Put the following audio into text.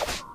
you